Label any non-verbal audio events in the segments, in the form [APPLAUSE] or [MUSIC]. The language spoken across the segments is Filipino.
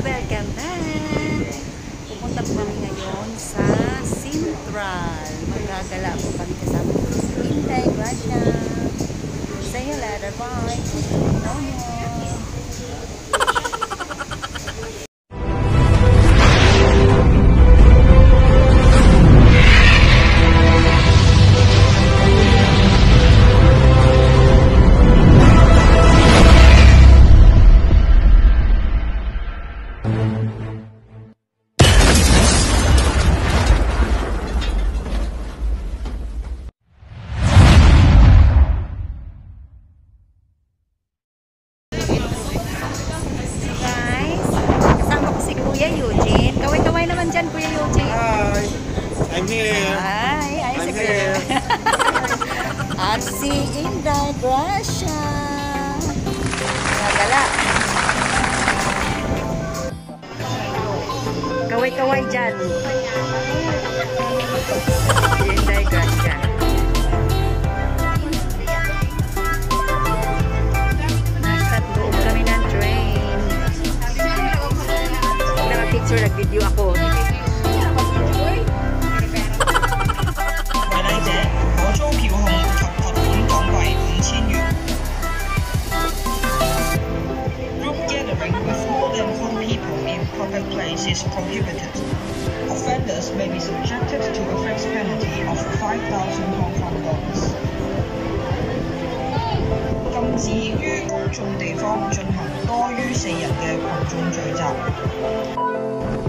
Welcome back! Pupunta po kami ngayon sa Central. Magagala po kami kasama ko sa Inday Gracia. Say hello, bye! No more! [LAUGHS] Si Inday Gracia. Nagala. Kaway-kaway dyan. Inday Gracia. Nasa loob kami ng train. Naka-picture, nag-video ako. 5,000 Hong Kong dollars. 禁止於公眾地方進行多於四人嘅群眾聚集。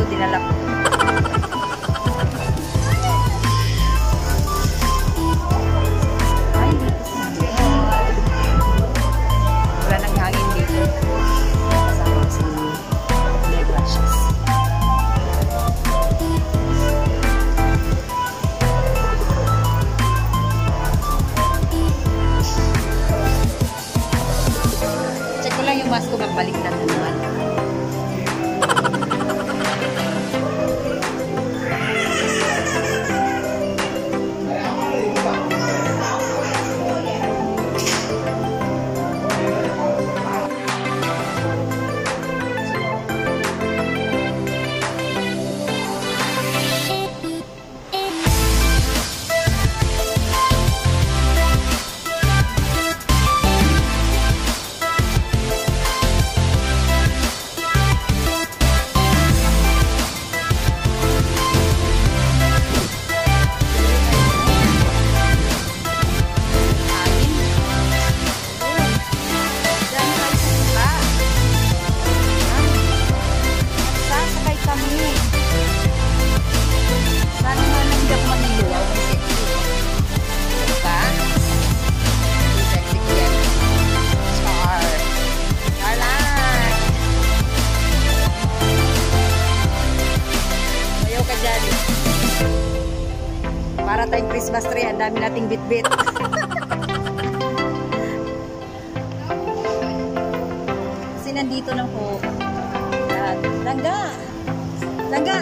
ko dinala po Para tayong Christmas tree, ang dami nating bitbit. [LAUGHS] Kasi nandito na po. Langga! Langga!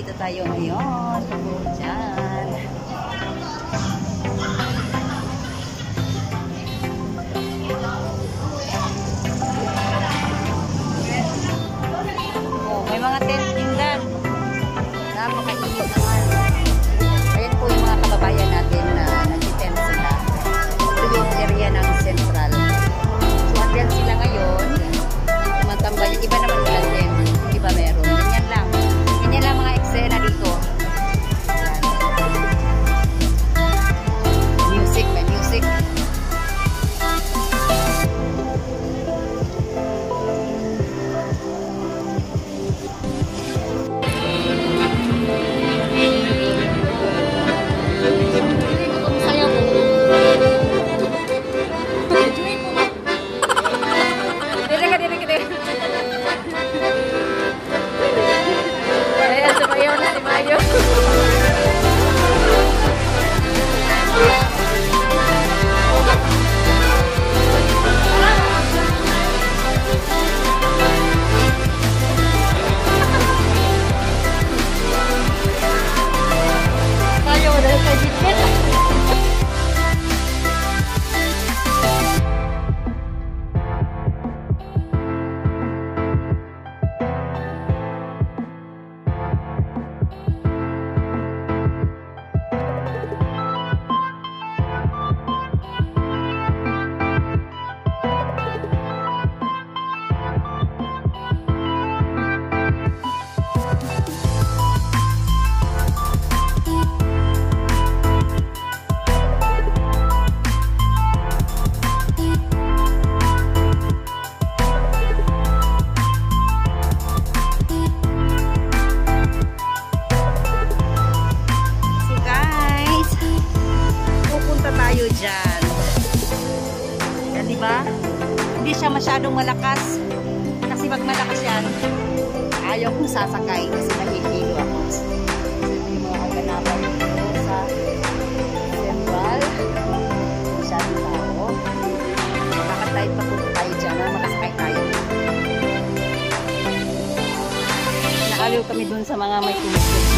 dito tayo ngayon. Diyan. Masyadong malakas. Kasi pag malakas yan, ayaw kong sasakay kasi mahihilo ako. Yung mga kaganapan dito sa Central. Masyadong tao. Nakakatay pa po tayo dyan na makasakay tayo. Naaliw kami dun sa mga may kumis-kumis